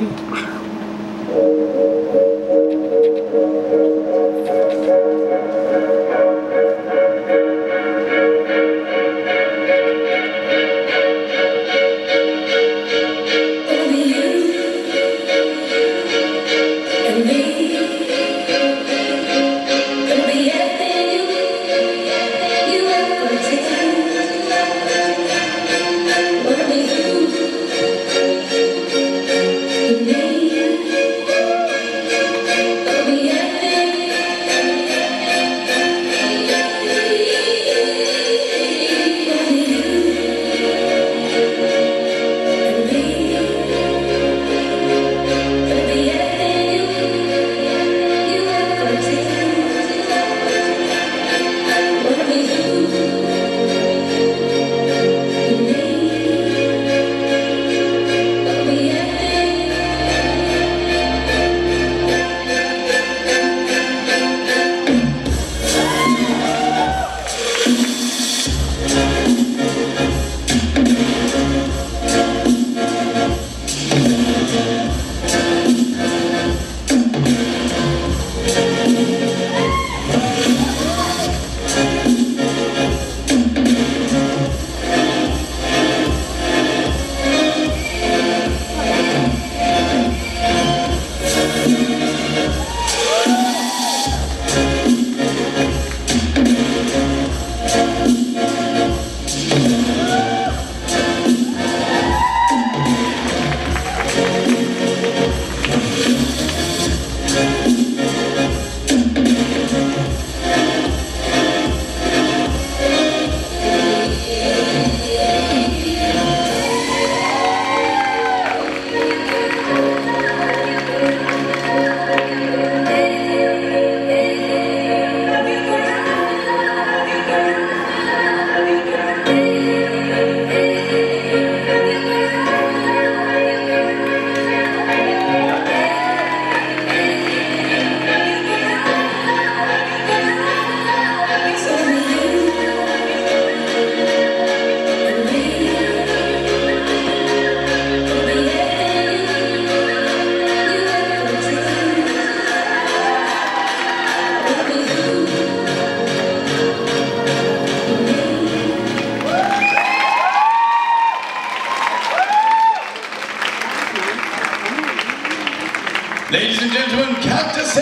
Пошли. Ladies and gentlemen, Captain.